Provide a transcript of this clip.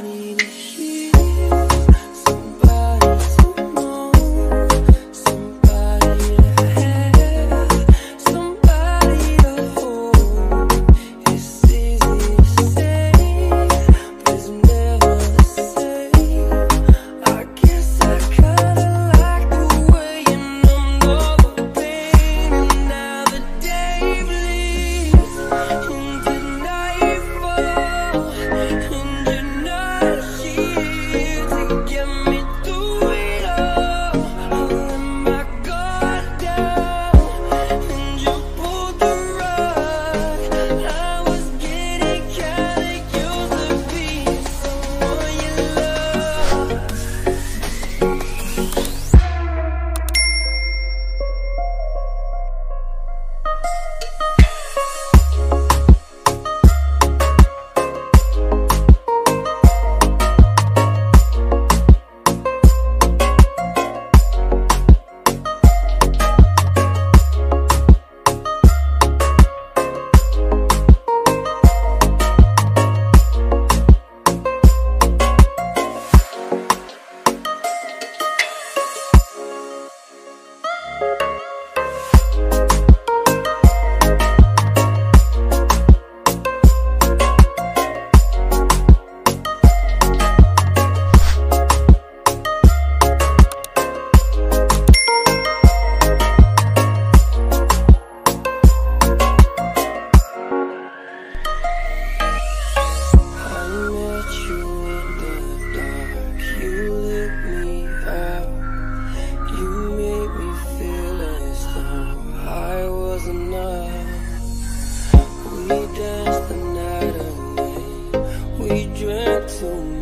somebody I drank too